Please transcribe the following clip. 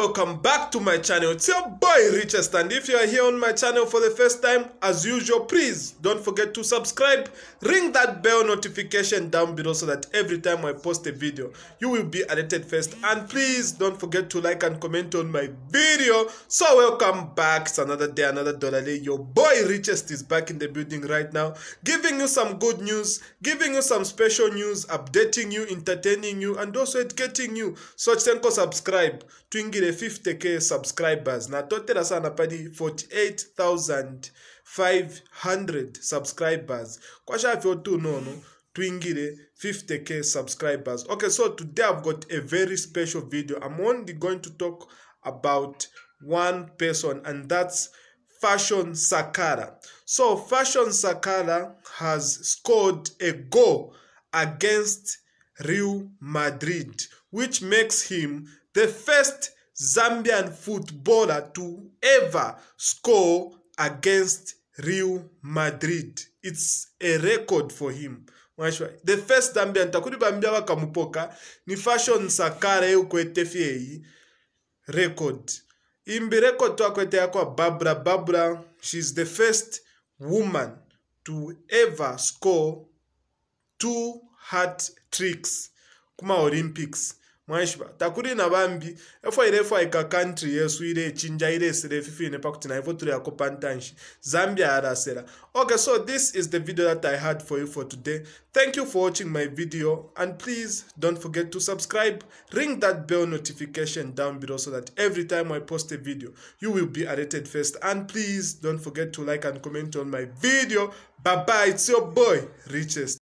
welcome back to my channel. It's your boy richest and if you are here on my channel for the first time as usual please don't forget to subscribe. Ring that bell notification down below so that every time i post a video you will be alerted first. And please don't forget to like and comment on my video. So welcome back. It's another day another dollar day. Your boy richest is back in the building right now giving you some good news giving you some special news updating you entertaining you and also educating you. So chenko subscribe twingire 50k subscribers. Natotera sana padi 48500 subscribers. Kwashavyo tu nono twingire 50k subscribers. Okay so today i've got a very special video. I'm only going to talk about one person and that's fashion sakara. So fashion sakara has scored a goal against real madrid which makes him the first Zambian footballer to ever score against Real Madrid. It's a record for him. Mwashwa. The first Zambian takuri bambia wakamupoka ni fashion sakara eukwete fieyi record. Imbi record to akwete yakwa Barbara Barbara. She's the first woman to ever score two hat tricks kuma Olympics. Mwashva takuri na vambi efo irefu aika country yesu ire echinja ire esire fifine pakuti naivo turi yako pantanshi zambia arasera okay so this is the video that i had for you for today. Thank you for watching my video and please don't forget to subscribe. Ring that bell notification down below so that every time i post a video you will be alerted first. And please don't forget to like and comment on my video. Bye bye it's your boy richest